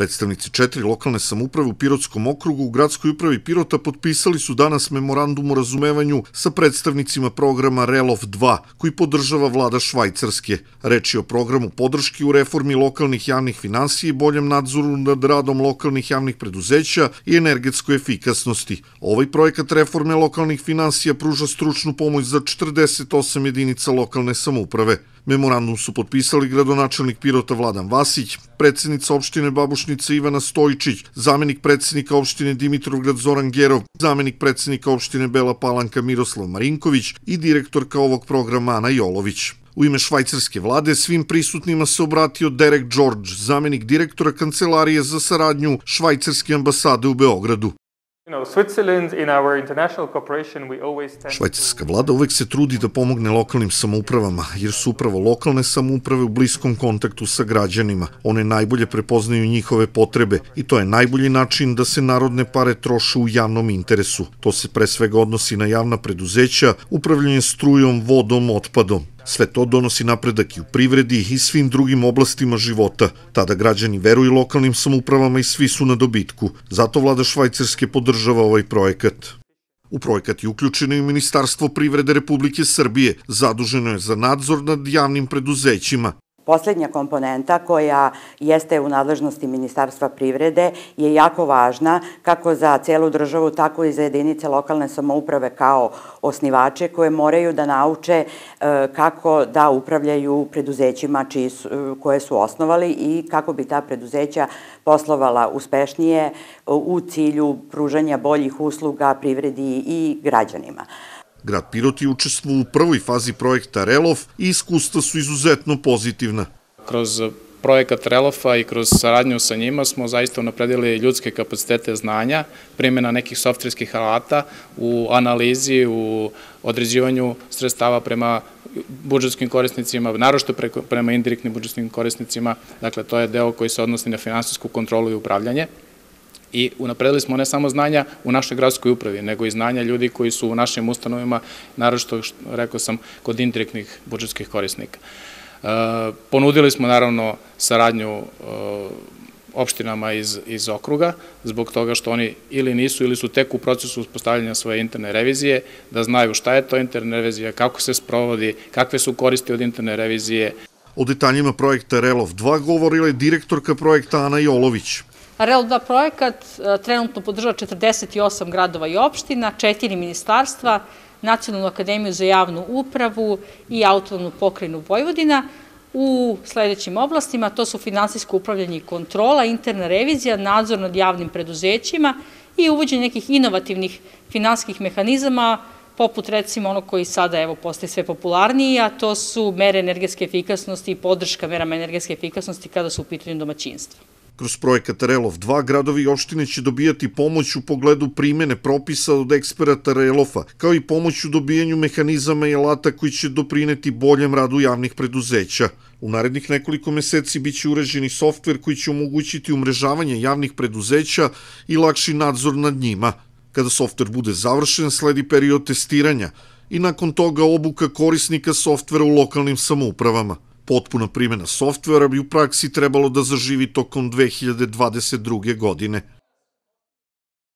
Predstavnici četiri lokalne samuprave u Pirotskom okrugu u gradskoj upravi Pirota potpisali su danas memorandum o razumevanju sa predstavnicima programa Relov 2, koji podržava vlada Švajcarske. Reč je o programu podrški u reformi lokalnih javnih finansija i boljem nadzoru nad radom lokalnih javnih preduzeća i energetskoj efikasnosti. Ovaj projekat reforme lokalnih finansija pruža stručnu pomoć za 48 jedinica lokalne samuprave. Memorandum su potpisali gradonačelnik Pirota Vladan Vasić, predsednica opštine Babušnica Ivana Stojičić, zamenik predsednika opštine Dimitrovgrad Zoran Gerov, zamenik predsednika opštine Bela Palanka Miroslav Marinković i direktorka ovog programa Ana Jolović. U ime švajcarske vlade svim prisutnima se obratio Derek George, zamenik direktora Kancelarije za saradnju Švajcarske ambasade u Beogradu. Švajcarska vlada uvek se trudi da pomogne lokalnim samoupravama, jer su upravo lokalne samouprave u bliskom kontaktu sa građanima. One najbolje prepoznaju njihove potrebe i to je najbolji način da se narodne pare troše u javnom interesu. To se pre svega odnosi na javna preduzeća, upravljanje strujom, vodom, otpadom. Sve to donosi napredak i u privredi i svim drugim oblastima života. Tada građani veruju lokalnim samoupravama i svi su na dobitku. Zato vlada Švajcarske podržava ovaj projekat. U projekat je uključeno i Ministarstvo privrede Republike Srbije, zaduženo je za nadzor nad javnim preduzećima. Poslednja komponenta koja jeste u nadležnosti Ministarstva privrede je jako važna kako za celu državu, tako i za jedinice lokalne samouprave kao osnivače koje moraju da nauče e, kako da upravljaju preduzećima su, koje su osnovali i kako bi ta preduzeća poslovala uspešnije u cilju pružanja boljih usluga privredi i građanima. Grad Pirot je učestvovao u prvoj fazi projekta Relov i iskustva su izuzetno pozitivna. Kroz projekat Relofa i kroz saradnju sa njima smo zaista unapredili ljudske kapacitete znanja, primjena nekih softverskih alata u analizi, u određivanju sredstava prema budžetskim korisnicima, narošto prema indirektnim budžetskim korisnicima, dakle to je deo koji se odnosi na finansijsku kontrolu i upravljanje i unapredili smo ne samo znanja u našoj gradskoj upravi, nego i znanja ljudi koji su u našim ustanovima, naročito, rekao sam, kod indirektnih budžetskih korisnika. E, ponudili smo naravno saradnju e, opštinama iz, iz okruga, zbog toga što oni ili nisu ili su tek u procesu uspostavljanja svoje interne revizije, da znaju šta je to interna revizija, kako se sprovodi, kakve su koristi od interne revizije. O detaljima projekta Relov 2 govorila je direktorka projekta Ana Jolović. REL 2 projekat e, trenutno podržava 48 gradova i opština, četiri ministarstva, Nacionalnu akademiju za javnu upravu i autonomnu pokrajinu Vojvodina u sledećim oblastima, to su finansijsko upravljanje i kontrola, interna revizija, nadzor nad javnim preduzećima i uvođenje nekih inovativnih finansijskih mehanizama, poput recimo ono koji sada evo postaje sve popularniji, a to su mere energetske efikasnosti i podrška merama energetske efikasnosti kada su u pitanju domaćinstva. Kroz projekat Relov 2 gradovi i opštine će dobijati pomoć u pogledu primene propisa od eksperata Relofa, kao i pomoć u dobijanju mehanizama i alata koji će doprineti boljem radu javnih preduzeća. U narednih nekoliko meseci biće uređeni softver koji će omogućiti umrežavanje javnih preduzeća i lakši nadzor nad njima. Kada softver bude završen, sledi period testiranja i nakon toga obuka korisnika softvera u lokalnim samoupravama. Potpuna primjena softvera bi u praksi trebalo da zaživi tokom 2022. godine.